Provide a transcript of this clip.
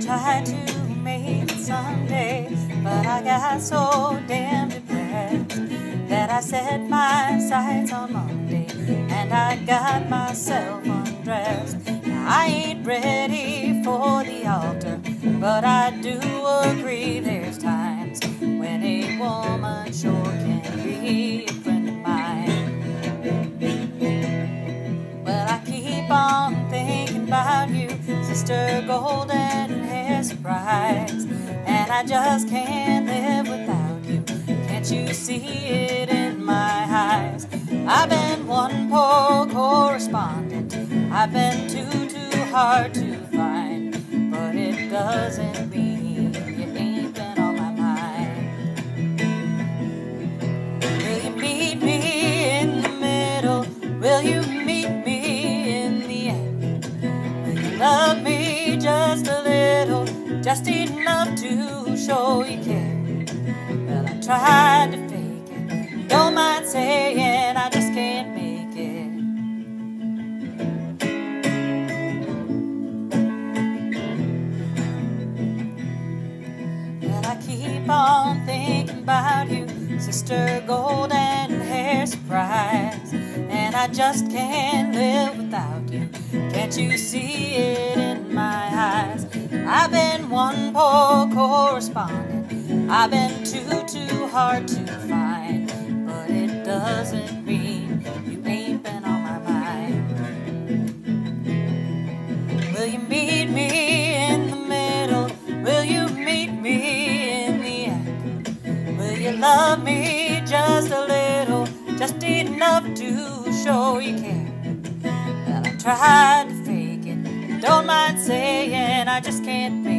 tried to make it someday, but I got so damn depressed that I set my sights on Monday and I got myself undressed. Now, I ain't ready for the altar, but I do agree there's times when a woman sure can be a friend of mine. Well, I keep on thinking about you, Sister Golden I just can't live without you. Can't you see it in my eyes? I've been one poor correspondent. I've been too, too hard to find. But it doesn't mean you ain't been on my mind. Will you meet me in the middle? Will you Just enough to show you care? Well, I tried to fake it. Don't mind saying I just can't make it. Well, I keep on thinking about you, Sister Golden Hair Surprise. And I just can't live without you. Can't you see it one poor correspondent. I've been too, too hard to find. But it doesn't mean you ain't been on my mind. Will you meet me in the middle? Will you meet me in the end? Will you love me just a little? Just enough to show you care? Well, I tried to fake it. Don't mind saying I just can't make